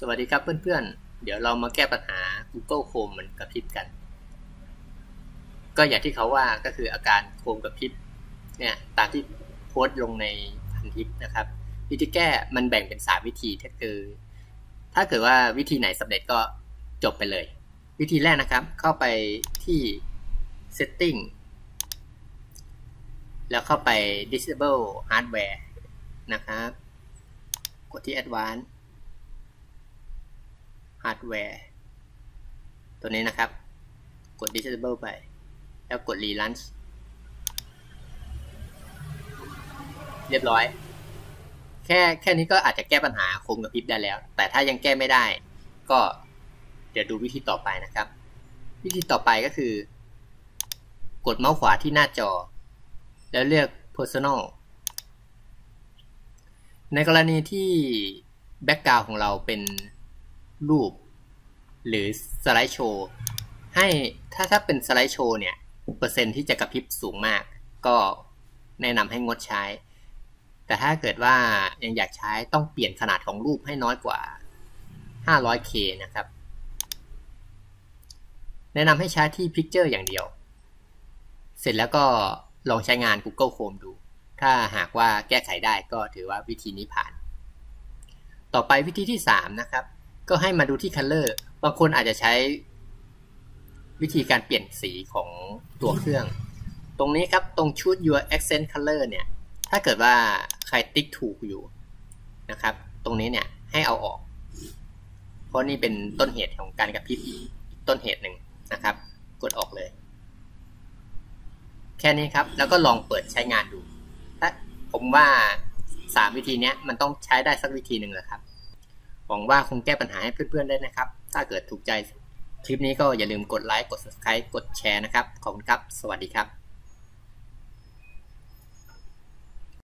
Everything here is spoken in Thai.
สวัสดีครับเพื่อนๆ เดี๋ยวเรามาแก้ปัญหา Google Chrome มันกระพริบกัน ก็อย่างที่เขาว่าก็คืออาการโคมกระพริบเนี่ยตามที่โพสต์ลงในพันทิปนะครับ วิธีแก้มันแบ่งเป็น 3 วิธีถ้าคือ ถ้าเกิดว่าวิธีไหนสำเร็จก็จบไปเลย วิธีแรกนะครับ เข้าไปที่ setting แล้วเข้าไป disable hardware นะครับ กดที่ advanced hardware ตัวนี้นะครับ กด disable ไป แล้วกด relaunch เรียบร้อย แค่แค่นี้ก็อาจจะแก้ปัญหาโคมกับพริบได้แล้ว แต่ถ้ายังแก้ไม่ได้ ก็เดี๋ยวดูวิธีต่อไปนะครับ วิธีต่อไปก็คือ กดเมาส์ขวาที่หน้าจอ แล้วเลือก personalize ในกรณีที่ background ของเราเป็น รูป หรือ slideshow ให้ถ้าถ้าเป็น slideshow เนี่ย เปอร์เซ็นต์ที่จะกระพริบสูงมาก ก็แนะนำให้งดใช้ แต่ถ้าเกิดว่ายังอยากใช้ต้องเปลี่ยนขนาดของรูปให้น้อยกว่า 500K นะครับ แนะนำให้ใช้ที่ Picture อย่างเดียว เสร็จแล้วก็ลองใช้งาน Google Chrome ดู ถ้าหากว่าแก้ไขได้ก็ถือว่าวิธีนี้ผ่าน ต่อไปวิธีที่ 3 นะครับ ก็ให้มาดูที่ Color บางคนอาจจะใช้วิธีการเปลี่ยนสีของตัวเครื่อง ตรงนี้ครับตรงชุด your accent color เนี่ย ถ้าเกิดว่าใครติ๊กถูกอยู่นะครับ ตรงนี้เนี่ยให้เอาออก เพราะนี่เป็นต้นเหตุของการกระพริบอีกต้นเหตุหนึ่งนะครับ กดออกเลย แค่นี้ครับ แล้วก็ลองเปิดใช้งานดูถ้าผมว่า3วิธีนี้มันต้องใช้ได้สักวิธีหนึ่งแหละครับ หวังว่าคงแก้ปัญหาให้เพื่อนๆได้นะครับ ถ้าเกิดถูกใจคลิปนี้ก็อย่าลืมกดไลค์ กด subscribe กดแชร์นะครับ ขอบคุณครับ สวัสดีครับ